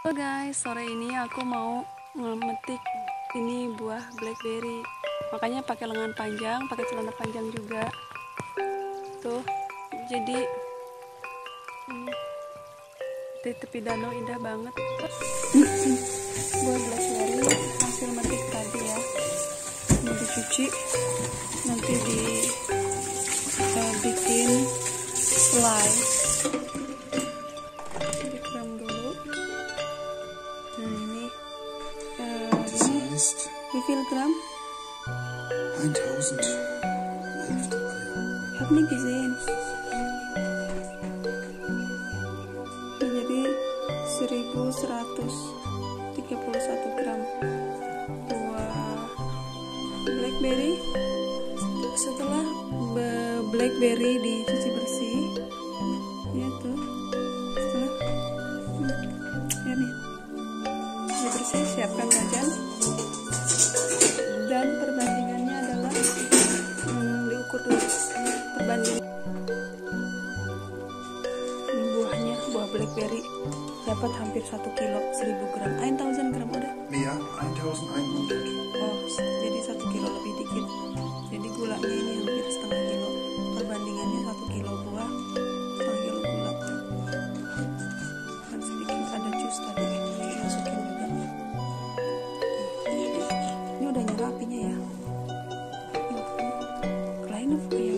Halo guys, sore ini aku mau memetik ini buah blackberry. Makanya pakai lengan panjang, pakai celana panjang juga. Tuh, jadi hmm, di tepi danau indah banget. buah blackberry hasil metik tadi ya. Ini dicuci, nanti di uh, bikin slice. Heißt wie viel Gramm? 1011 Eier. Ich habe nie gesehen. Jadi 1131 gram buah blackberry. Setelah be- blackberry dicuci bersih, ya tuh. Setelah, hmm, ya nih, cuci bersih, siapkan wajan. berbanding ini buahnya buah blackberry dapat hampir 1 kilo 1000 gram. 1000 gram udah iya 1000. oh jadi 1 kilo lebih dikit. Jadi gulanya ini hampir setengah kilo. Perbandingannya 1 kilo buah setengah kilo gula. Dan sedikit ada jus tadi masukin juga. Ini udah nyerapin. kind of.